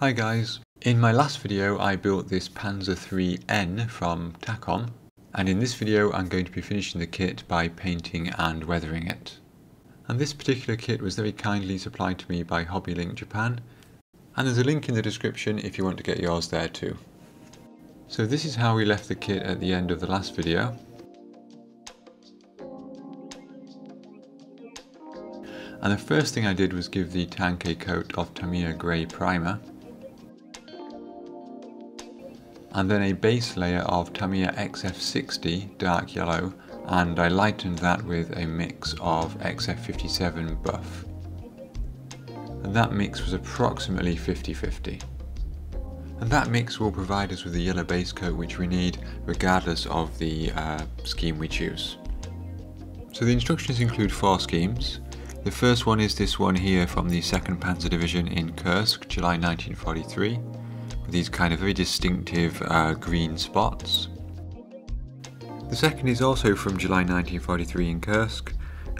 Hi guys, in my last video I built this Panzer III N from Takom and in this video I'm going to be finishing the kit by painting and weathering it. And this particular kit was very kindly supplied to me by HobbyLink Japan and there's a link in the description if you want to get yours there too. So this is how we left the kit at the end of the last video. And the first thing I did was give the tank a coat of Tamiya Grey Primer and then a base layer of Tamiya XF60 dark yellow and I lightened that with a mix of XF57 buff. And that mix was approximately 50-50. And that mix will provide us with the yellow base coat which we need regardless of the uh, scheme we choose. So the instructions include four schemes. The first one is this one here from the 2nd Panzer Division in Kursk, July 1943 these kind of very distinctive uh, green spots. The second is also from July 1943 in Kursk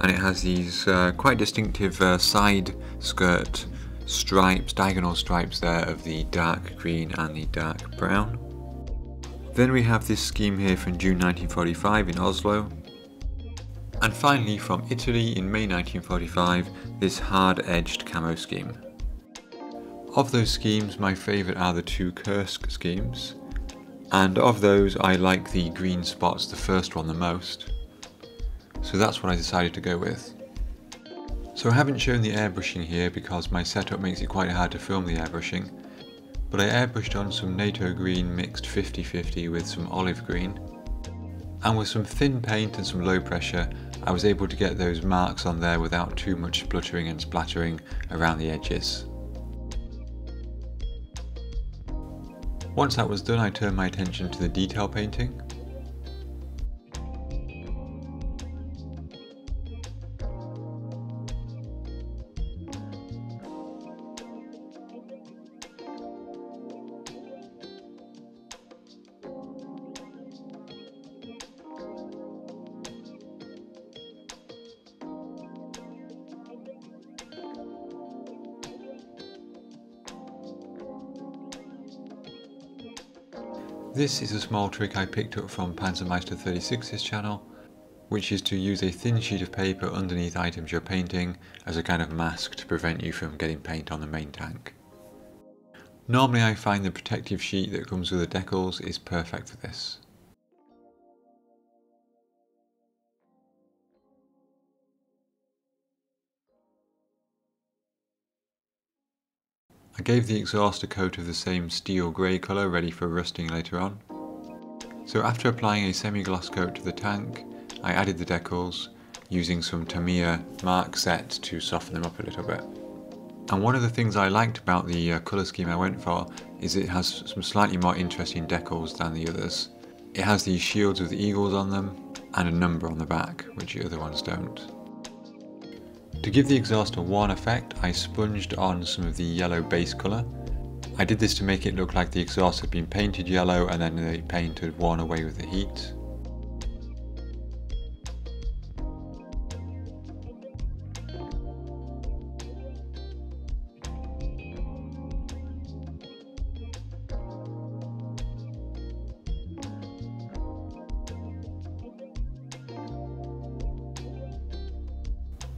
and it has these uh, quite distinctive uh, side skirt stripes, diagonal stripes there of the dark green and the dark brown. Then we have this scheme here from June 1945 in Oslo. And finally from Italy in May 1945 this hard edged camo scheme. Of those schemes, my favourite are the two Kursk schemes, and of those I like the green spots, the first one the most. So that's what I decided to go with. So I haven't shown the airbrushing here because my setup makes it quite hard to film the airbrushing, but I airbrushed on some NATO green mixed 50-50 with some olive green, and with some thin paint and some low pressure I was able to get those marks on there without too much spluttering and splattering around the edges. Once that was done I turned my attention to the detail painting. This is a small trick I picked up from Panzermeister 36's channel, which is to use a thin sheet of paper underneath items you're painting as a kind of mask to prevent you from getting paint on the main tank. Normally I find the protective sheet that comes with the decals is perfect for this. I gave the exhaust a coat of the same steel grey colour ready for rusting later on. So after applying a semi-gloss coat to the tank, I added the decals using some Tamiya mark set to soften them up a little bit. And one of the things I liked about the uh, colour scheme I went for is it has some slightly more interesting decals than the others. It has these shields with eagles on them and a number on the back, which the other ones don't. To give the exhaust a worn effect, I sponged on some of the yellow base colour. I did this to make it look like the exhaust had been painted yellow and then the paint had worn away with the heat.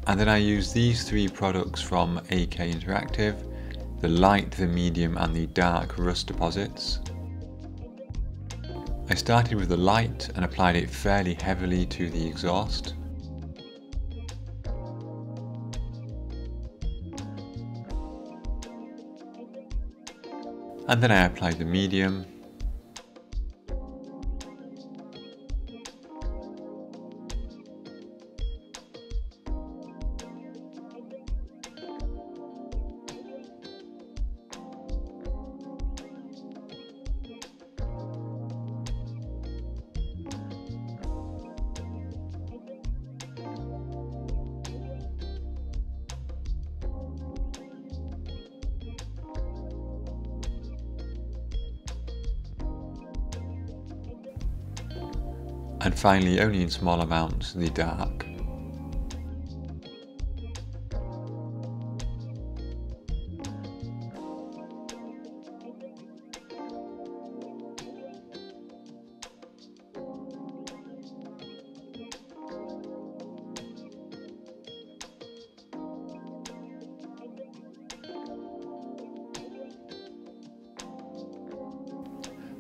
And then I use these three products from AK Interactive, the light, the medium and the dark rust deposits. I started with the light and applied it fairly heavily to the exhaust. And then I applied the medium and finally only in small amounts the dark.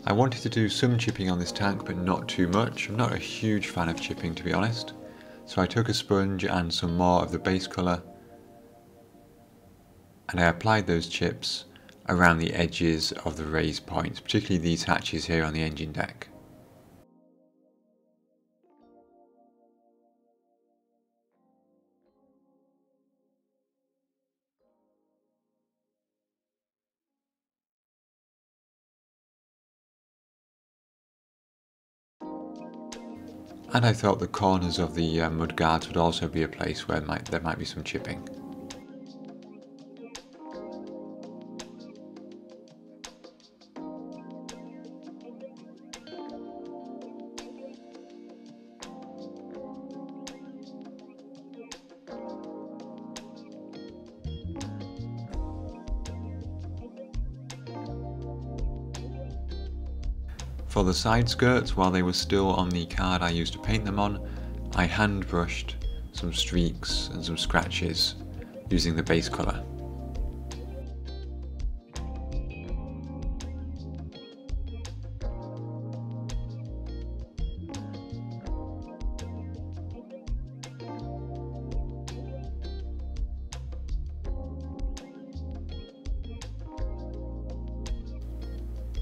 I wanted to do some chipping on this tank but not too much. I'm not a huge fan of chipping to be honest. So I took a sponge and some more of the base colour and I applied those chips around the edges of the raised points, particularly these hatches here on the engine deck. And I thought the corners of the uh, mud guards would also be a place where might, there might be some chipping. Side skirts, while they were still on the card I used to paint them on, I hand brushed some streaks and some scratches using the base colour.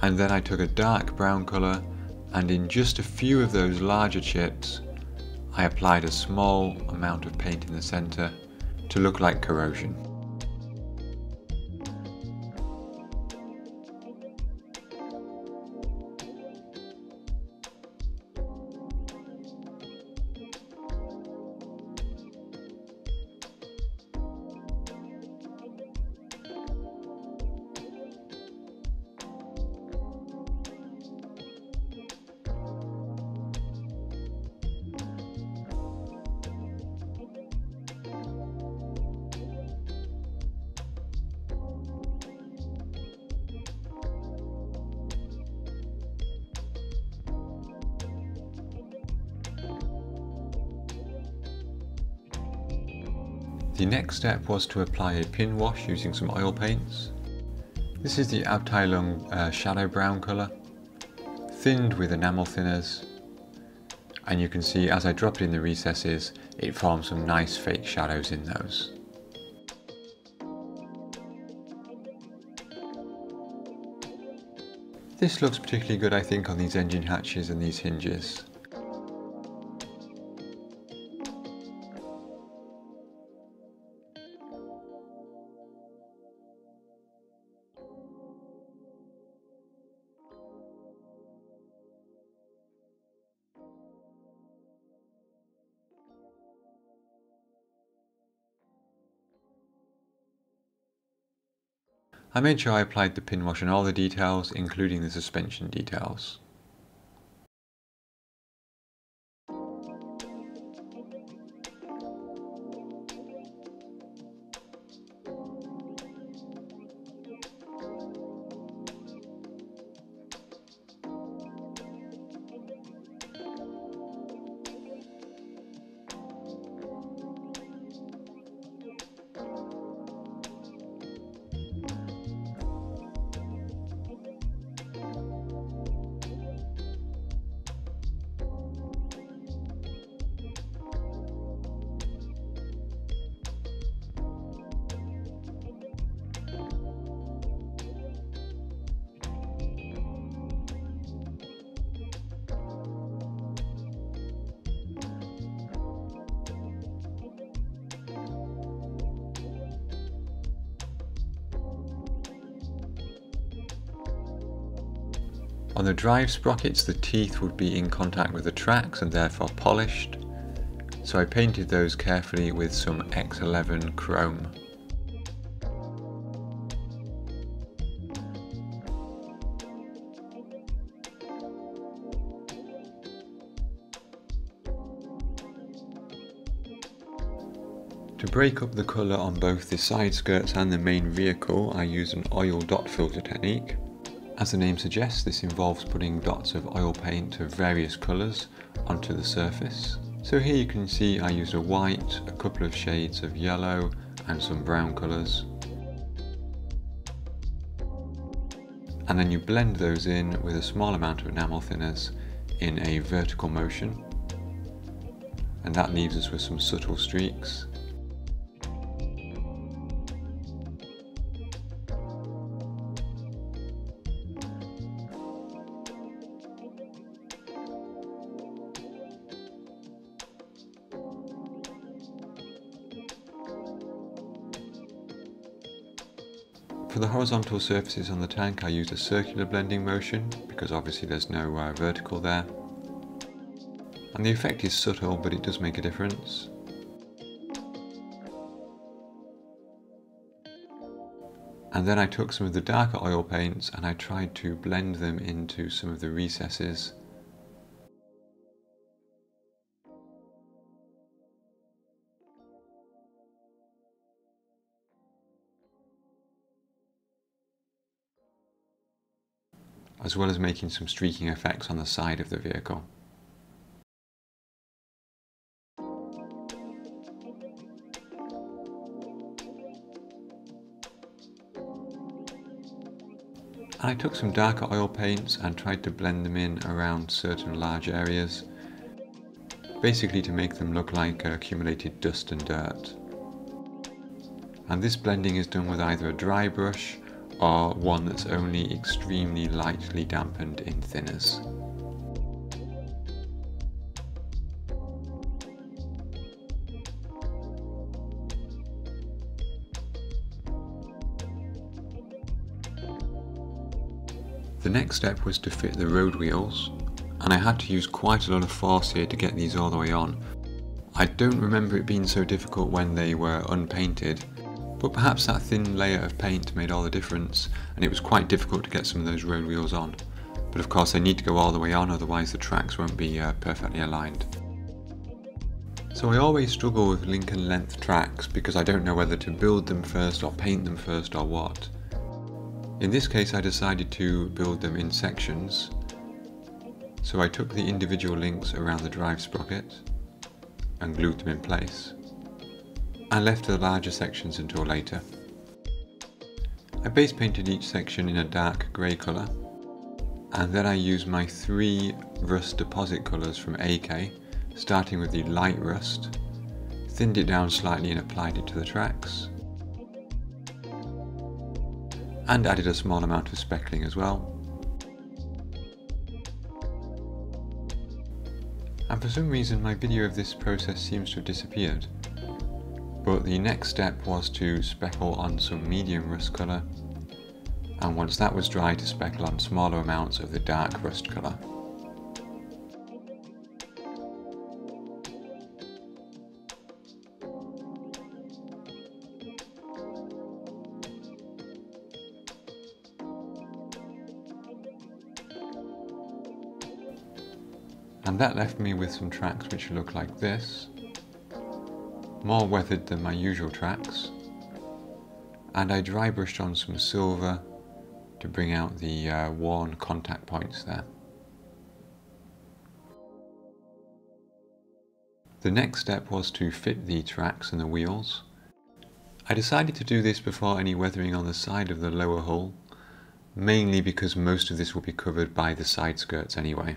And then I took a dark brown colour and in just a few of those larger chips I applied a small amount of paint in the centre to look like corrosion. The next step was to apply a pin wash using some oil paints. This is the Abteilung uh, Shadow Brown colour, thinned with enamel thinners, and you can see as I drop it in the recesses, it forms some nice fake shadows in those. This looks particularly good I think on these engine hatches and these hinges. I made sure I applied the pin wash on all the details, including the suspension details. On the drive sprockets the teeth would be in contact with the tracks and therefore polished, so I painted those carefully with some X11 chrome. To break up the colour on both the side skirts and the main vehicle I use an oil dot filter technique. As the name suggests, this involves putting dots of oil paint of various colours onto the surface. So here you can see I used a white, a couple of shades of yellow and some brown colours. and then you blend those in with a small amount of enamel thinners in a vertical motion and that leaves us with some subtle streaks horizontal surfaces on the tank I used a circular blending motion because obviously there's no uh, vertical there. And the effect is subtle but it does make a difference. And then I took some of the darker oil paints and I tried to blend them into some of the recesses as well as making some streaking effects on the side of the vehicle. I took some darker oil paints and tried to blend them in around certain large areas, basically to make them look like accumulated dust and dirt. And this blending is done with either a dry brush or one that's only extremely lightly dampened in thinners. The next step was to fit the road wheels, and I had to use quite a lot of force here to get these all the way on. I don't remember it being so difficult when they were unpainted, but perhaps that thin layer of paint made all the difference and it was quite difficult to get some of those road wheels on. But of course they need to go all the way on otherwise the tracks won't be uh, perfectly aligned. So I always struggle with link and length tracks because I don't know whether to build them first or paint them first or what. In this case I decided to build them in sections. So I took the individual links around the drive sprocket and glued them in place. I left the larger sections until later. I base painted each section in a dark grey colour and then I used my three rust deposit colours from AK, starting with the light rust, thinned it down slightly and applied it to the tracks, and added a small amount of speckling as well. And for some reason my video of this process seems to have disappeared. But the next step was to speckle on some medium rust colour and once that was dry to speckle on smaller amounts of the dark rust colour. And that left me with some tracks which look like this more weathered than my usual tracks and I dry brushed on some silver to bring out the uh, worn contact points there. The next step was to fit the tracks and the wheels. I decided to do this before any weathering on the side of the lower hull, mainly because most of this will be covered by the side skirts anyway.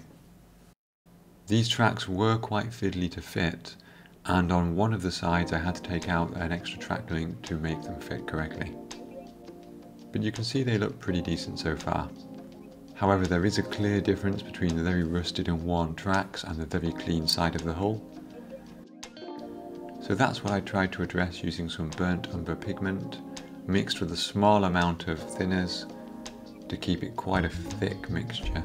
These tracks were quite fiddly to fit, and on one of the sides I had to take out an extra track link to make them fit correctly. But you can see they look pretty decent so far. However, there is a clear difference between the very rusted and worn tracks and the very clean side of the hull. So that's what I tried to address using some burnt umber pigment mixed with a small amount of thinners to keep it quite a thick mixture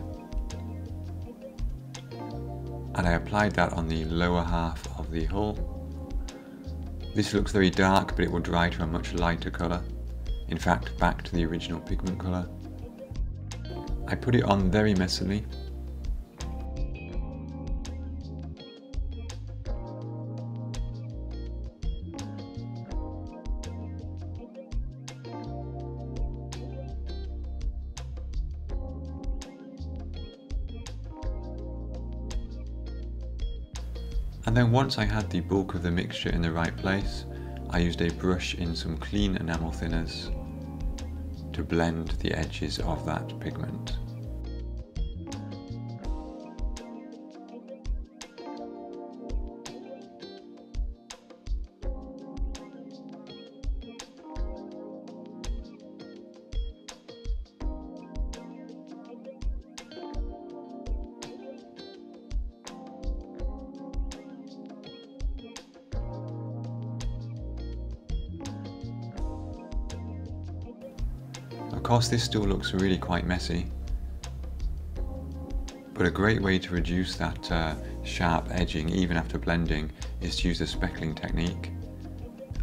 and I applied that on the lower half of the hull. This looks very dark but it will dry to a much lighter colour, in fact back to the original pigment colour. I put it on very messily And then once I had the bulk of the mixture in the right place, I used a brush in some clean enamel thinners to blend the edges of that pigment. Of course this still looks really quite messy, but a great way to reduce that uh, sharp edging even after blending is to use the speckling technique.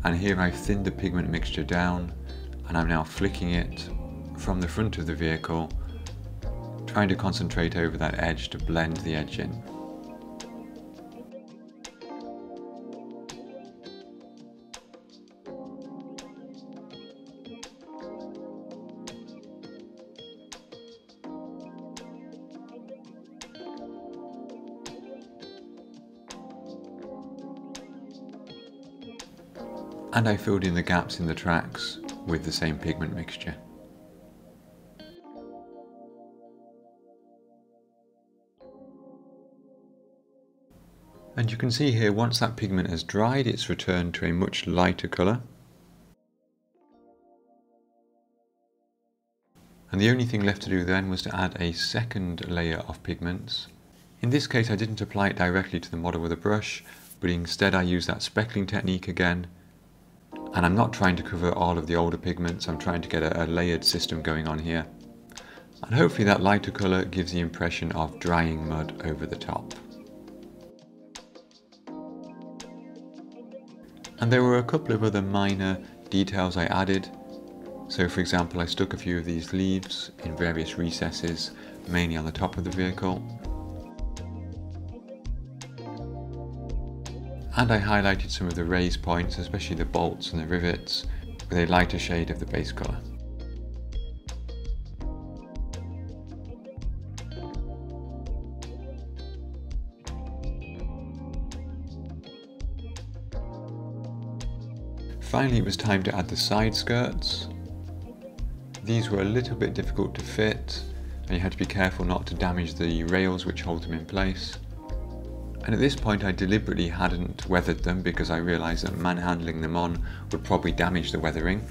And here I've thinned the pigment mixture down and I'm now flicking it from the front of the vehicle, trying to concentrate over that edge to blend the edge in. And I filled in the gaps in the tracks with the same pigment mixture. And you can see here once that pigment has dried it's returned to a much lighter colour. And the only thing left to do then was to add a second layer of pigments. In this case I didn't apply it directly to the model with a brush, but instead I used that speckling technique again and I'm not trying to cover all of the older pigments, I'm trying to get a, a layered system going on here. And hopefully that lighter colour gives the impression of drying mud over the top. And there were a couple of other minor details I added. So for example I stuck a few of these leaves in various recesses, mainly on the top of the vehicle. And I highlighted some of the raised points, especially the bolts and the rivets, with a lighter shade of the base colour. Finally it was time to add the side skirts. These were a little bit difficult to fit and you had to be careful not to damage the rails which hold them in place. And at this point I deliberately hadn't weathered them because I realised that manhandling them on would probably damage the weathering.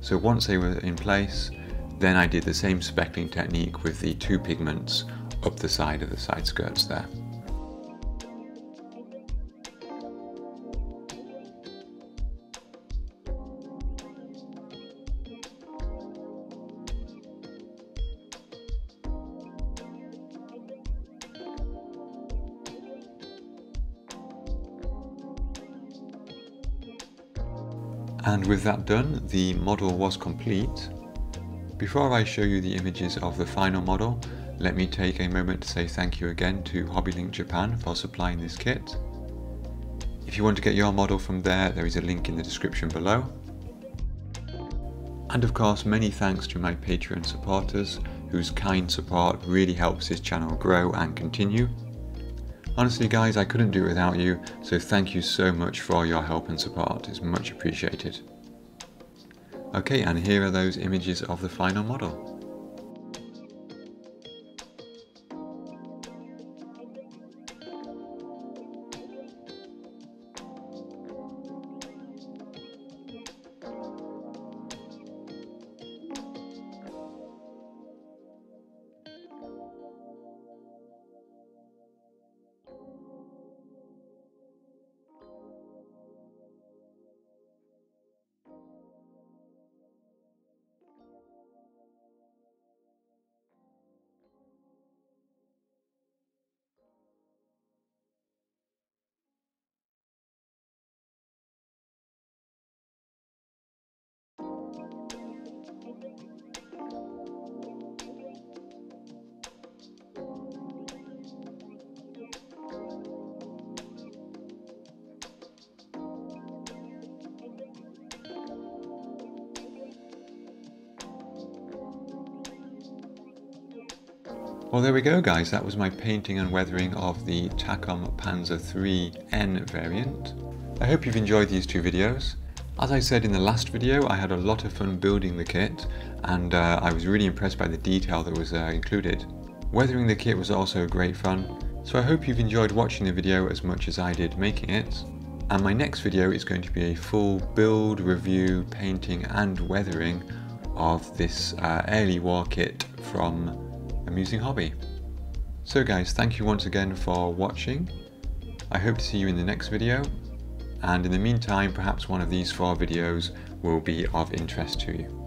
So once they were in place, then I did the same speckling technique with the two pigments up the side of the side skirts there. And with that done, the model was complete. Before I show you the images of the final model, let me take a moment to say thank you again to HobbyLink Japan for supplying this kit. If you want to get your model from there, there is a link in the description below. And of course, many thanks to my Patreon supporters, whose kind support really helps this channel grow and continue. Honestly guys, I couldn't do it without you, so thank you so much for all your help and support, it's much appreciated. Okay, and here are those images of the final model. Well there we go guys, that was my painting and weathering of the Takom Panzer III N variant. I hope you've enjoyed these two videos. As I said in the last video, I had a lot of fun building the kit and uh, I was really impressed by the detail that was uh, included. Weathering the kit was also great fun, so I hope you've enjoyed watching the video as much as I did making it. And my next video is going to be a full build, review, painting and weathering of this uh, Airlie War kit from Amusing Hobby. So guys, thank you once again for watching. I hope to see you in the next video and in the meantime perhaps one of these four videos will be of interest to you.